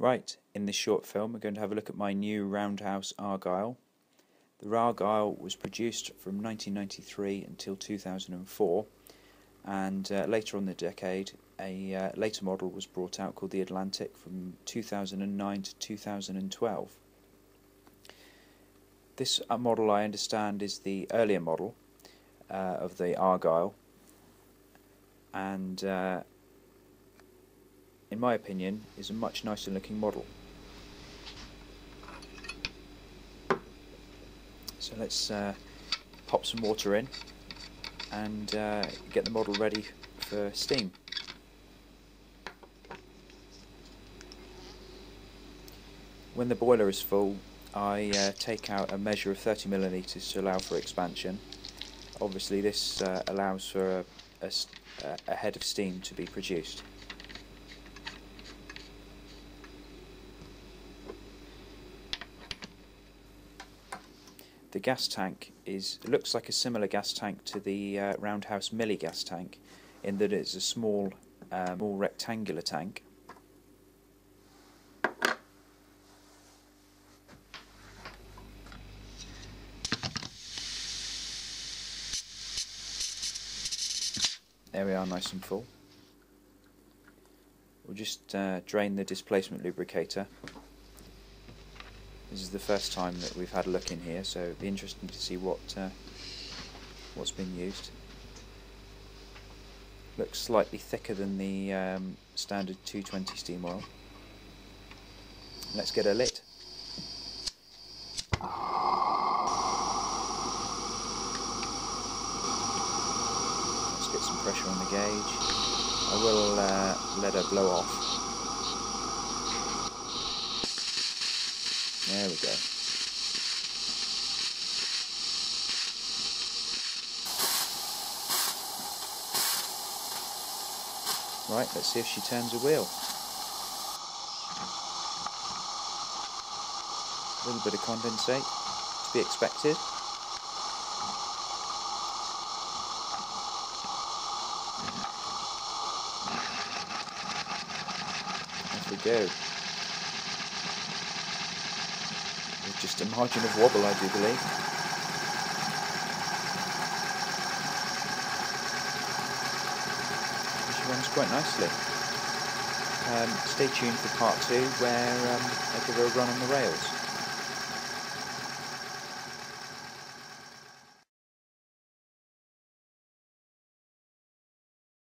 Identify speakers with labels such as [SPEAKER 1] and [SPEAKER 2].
[SPEAKER 1] Right, in this short film we're going to have a look at my new Roundhouse Argyll. The Argyll was produced from 1993 until 2004 and uh, later on the decade a uh, later model was brought out called the Atlantic from 2009 to 2012. This uh, model I understand is the earlier model uh, of the Argyll and uh, in my opinion, is a much nicer looking model. So let's uh, pop some water in and uh, get the model ready for steam. When the boiler is full, I uh, take out a measure of 30 milliliters to allow for expansion. Obviously this uh, allows for a, a, a head of steam to be produced. The gas tank is looks like a similar gas tank to the uh, Roundhouse Millie gas tank in that it's a small, uh, more rectangular tank. There we are, nice and full. We'll just uh, drain the displacement lubricator this is the first time that we've had a look in here, so it'll be interesting to see what uh, what's been used. Looks slightly thicker than the um, standard 220 steam oil. Let's get her lit. Let's get some pressure on the gauge. I will uh, let her blow off. There we go. Right, let's see if she turns a wheel. A little bit of condensate to be expected. Off we go. Just a margin of wobble, I do believe. She runs quite nicely. Um, stay tuned for part two where um, I give her a run on the rails.